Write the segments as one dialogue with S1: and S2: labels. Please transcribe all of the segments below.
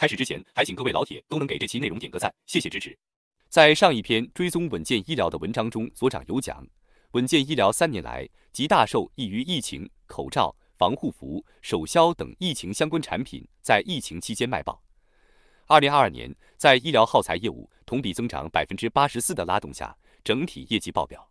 S1: 开始之前，还请各位老铁都能给这期内容点个赞，谢谢支持。在上一篇追踪稳健医疗的文章中，所长有讲，稳健医疗三年来极大受益于疫情，口罩、防护服、手消等疫情相关产品在疫情期间卖爆。二零二二年，在医疗耗材业务同比增长百分之八十四的拉动下，整体业绩爆表。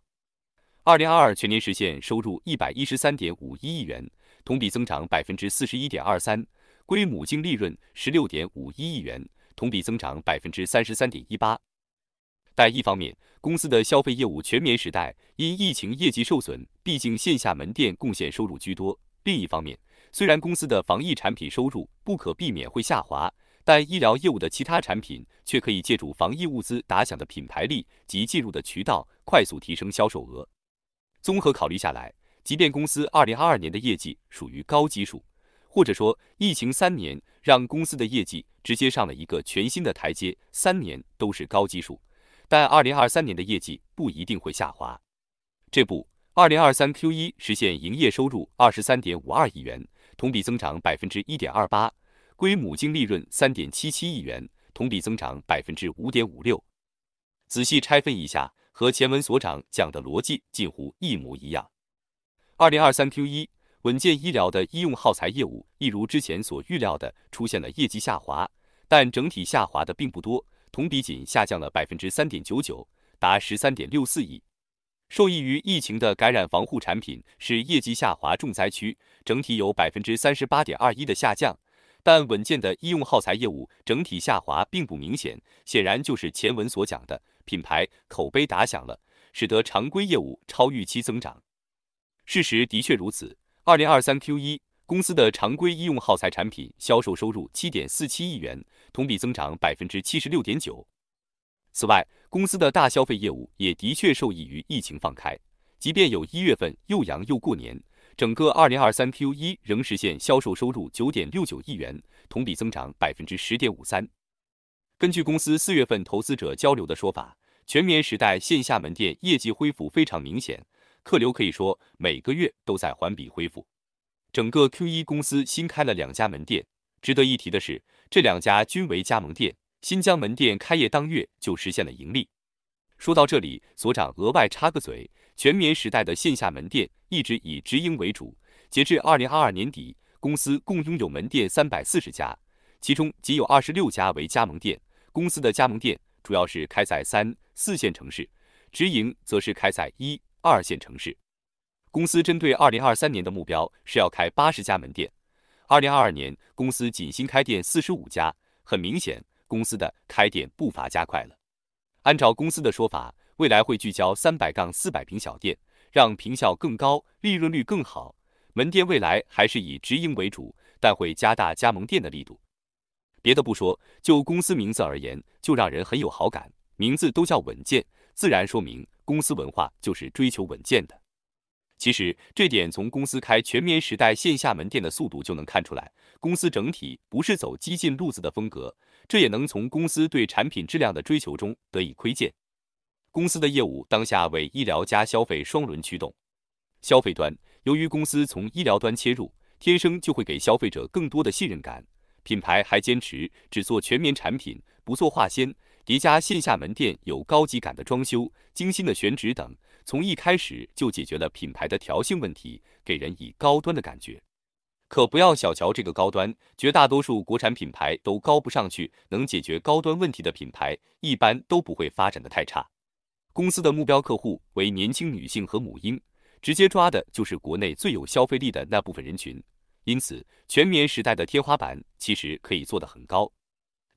S1: 二零二二全年实现收入一百一十三点五一亿元，同比增长百分之四十一点二三，归母净利润十六点五一亿元，同比增长百分之三十三点一八。但一方面，公司的消费业务全棉时代因疫情业绩受损，毕竟线下门店贡献收入居多；另一方面，虽然公司的防疫产品收入不可避免会下滑，但医疗业务的其他产品却可以借助防疫物资打响的品牌力及进入的渠道，快速提升销售额。综合考虑下来，即便公司二零二二年的业绩属于高基数，或者说疫情三年让公司的业绩直接上了一个全新的台阶，三年都是高基数。但二零二三年的业绩不一定会下滑。这不，二零二三 Q 一实现营业收入二十三点五二亿元，同比增长百分之一点二八，归母净利润三点七七亿元，同比增长百分之五点五六。仔细拆分一下，和前文所长讲的逻辑近乎一模一样。二零二三 Q 一，稳健医疗的医用耗材业务一如之前所预料的出现了业绩下滑，但整体下滑的并不多。同比仅下降了百分之三点九九，达十三点六四亿。受益于疫情的感染防护产品是业绩下滑重灾区，整体有百分之三十八点二一的下降。但稳健的医用耗材业务整体下滑并不明显，显然就是前文所讲的品牌口碑打响了，使得常规业务超预期增长。事实的确如此。二零二三 Q 一。公司的常规医用耗材产品销售收入七点四七亿元，同比增长百分之七十六点九。此外，公司的大消费业务也的确受益于疫情放开，即便有一月份又阳又过年，整个二零二三 Q 一仍实现销售收入九点六九亿元，同比增长百分之十点五三。根据公司四月份投资者交流的说法，全棉时代线下门店业绩恢复非常明显，客流可以说每个月都在环比恢复。整个 Q 一公司新开了两家门店，值得一提的是，这两家均为加盟店。新疆门店开业当月就实现了盈利。说到这里，所长额外插个嘴：全棉时代的线下门店一直以直营为主，截至二零二二年底，公司共拥有门店三百四十家，其中仅有二十六家为加盟店。公司的加盟店主要是开在三四线城市，直营则是开在一二线城市。公司针对二零二三年的目标是要开八十家门店，二零二二年公司仅新开店四十五家，很明显公司的开店步伐加快了。按照公司的说法，未来会聚焦三百杠四百平小店，让平效更高、利润率更好。门店未来还是以直营为主，但会加大加盟店的力度。别的不说，就公司名字而言，就让人很有好感。名字都叫稳健，自然说明公司文化就是追求稳健的。其实这点从公司开全棉时代线下门店的速度就能看出来，公司整体不是走激进路子的风格，这也能从公司对产品质量的追求中得以窥见。公司的业务当下为医疗加消费双轮驱动，消费端由于公司从医疗端切入，天生就会给消费者更多的信任感，品牌还坚持只做全棉产品，不做化纤。叠加线下门店有高级感的装修、精心的选址等，从一开始就解决了品牌的调性问题，给人以高端的感觉。可不要小瞧这个高端，绝大多数国产品牌都高不上去，能解决高端问题的品牌，一般都不会发展的太差。公司的目标客户为年轻女性和母婴，直接抓的就是国内最有消费力的那部分人群，因此全棉时代的天花板其实可以做得很高。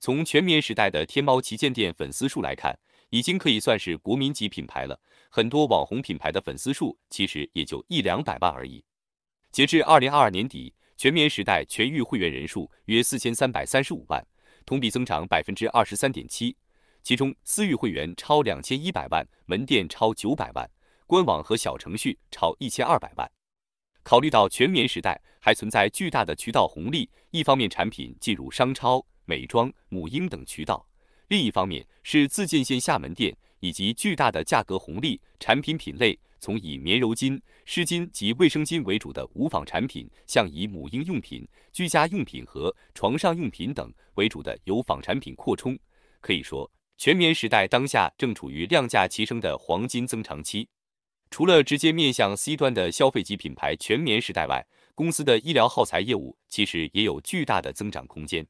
S1: 从全棉时代的天猫旗舰店粉丝数来看，已经可以算是国民级品牌了。很多网红品牌的粉丝数其实也就一两百万而已。截至二零二二年底，全棉时代全域会员人数约四千三百三十五万，同比增长百分之二十三点七。其中私域会员超两千一百万，门店超九百万，官网和小程序超一千二百万。考虑到全棉时代还存在巨大的渠道红利，一方面产品进入商超。美妆、母婴等渠道，另一方面是自建线下门店以及巨大的价格红利、产品品类、从以棉柔巾、湿巾及卫生巾为主的无纺产品，向以母婴用品、居家用品和床上用品等为主的有纺产品扩充。可以说，全棉时代当下正处于量价齐升的黄金增长期。除了直接面向 C 端的消费级品牌全棉时代外，公司的医疗耗材业务其实也有巨大的增长空间。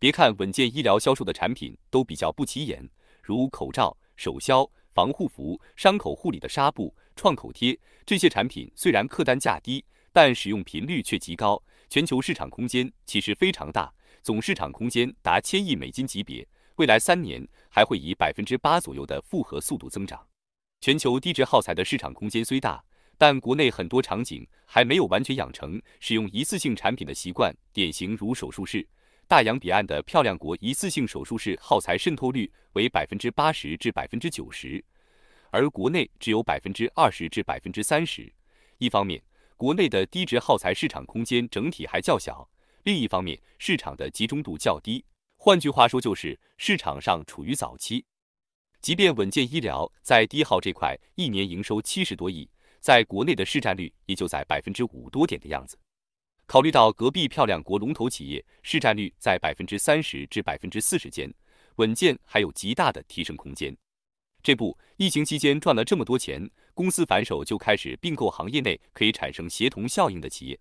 S1: 别看稳健医疗销售的产品都比较不起眼，如口罩、手消、防护服、伤口护理的纱布、创口贴，这些产品虽然客单价低，但使用频率却极高，全球市场空间其实非常大，总市场空间达千亿美金级别，未来三年还会以百分之八左右的复合速度增长。全球低值耗材的市场空间虽大，但国内很多场景还没有完全养成使用一次性产品的习惯，典型如手术室。大洋彼岸的漂亮国一次性手术室耗材渗透率为百分之八十至百分之九十，而国内只有百分之二十至百分之三十。一方面，国内的低值耗材市场空间整体还较小；另一方面，市场的集中度较低。换句话说，就是市场上处于早期。即便稳健医疗在低耗这块一年营收七十多亿，在国内的市占率也就在百分之五多点的样子。考虑到隔壁漂亮国龙头企业市占率在百分之三十至百分之四十间，稳健还有极大的提升空间。这不，疫情期间赚了这么多钱，公司反手就开始并购行业内可以产生协同效应的企业。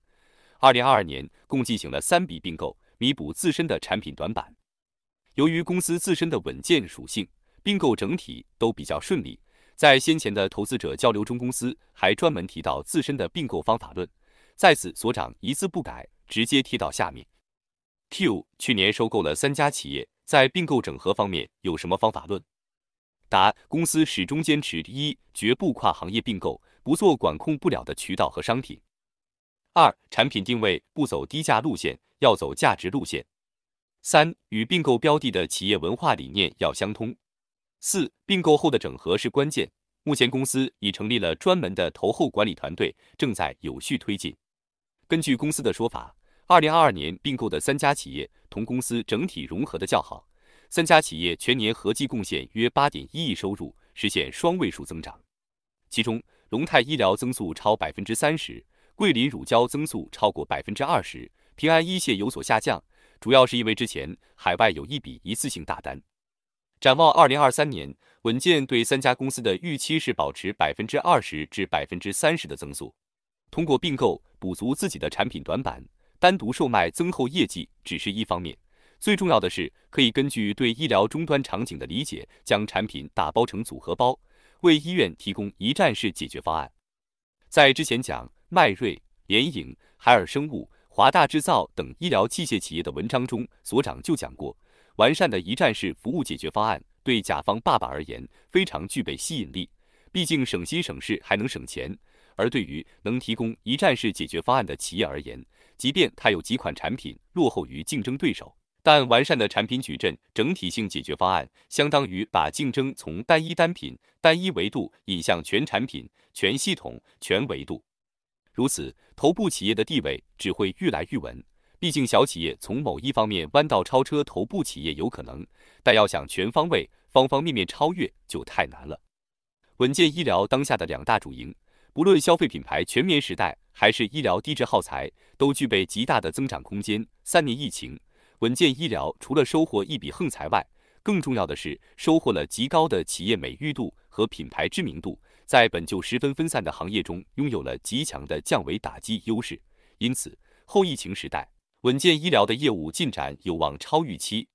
S1: 二零二二年共进行了三笔并购，弥补自身的产品短板。由于公司自身的稳健属性，并购整体都比较顺利。在先前的投资者交流中，公司还专门提到自身的并购方法论。在此，所长一字不改，直接贴到下面。Q 去年收购了三家企业，在并购整合方面有什么方法论？答：公司始终坚持一，绝不跨行业并购，不做管控不了的渠道和商品；二，产品定位不走低价路线，要走价值路线；三，与并购标的的企业文化理念要相通；四，并购后的整合是关键。目前公司已成立了专门的投后管理团队，正在有序推进。根据公司的说法，二零二二年并购的三家企业同公司整体融合的较好，三家企业全年合计贡献约八点一亿收入，实现双位数增长。其中，龙泰医疗增速超百分之三十，桂林乳胶增速超过百分之二十，平安医械有所下降，主要是因为之前海外有一笔一次性大单。展望二零二三年，稳健对三家公司的预期是保持百分之二十至百分之三十的增速。通过并购补足自己的产品短板，单独售卖增厚业绩只是一方面，最重要的是可以根据对医疗终端场景的理解，将产品打包成组合包，为医院提供一站式解决方案。在之前讲迈瑞、联影、海尔生物、华大制造等医疗器械企业的文章中，所长就讲过，完善的一站式服务解决方案对甲方爸爸而言非常具备吸引力，毕竟省心省事还能省钱。而对于能提供一站式解决方案的企业而言，即便它有几款产品落后于竞争对手，但完善的产品矩阵整体性解决方案，相当于把竞争从单一单品、单一维度引向全产品、全系统、全维度。如此，头部企业的地位只会愈来愈稳。毕竟，小企业从某一方面弯道超车头部企业有可能，但要想全方位、方方面面超越就太难了。稳健医疗当下的两大主营。无论消费品牌全棉时代，还是医疗低值耗材，都具备极大的增长空间。三年疫情，稳健医疗除了收获一笔横财外，更重要的是收获了极高的企业美誉度和品牌知名度，在本就十分分散的行业中，拥有了极强的降维打击优势。因此，后疫情时代，稳健医疗的业务进展有望超预期。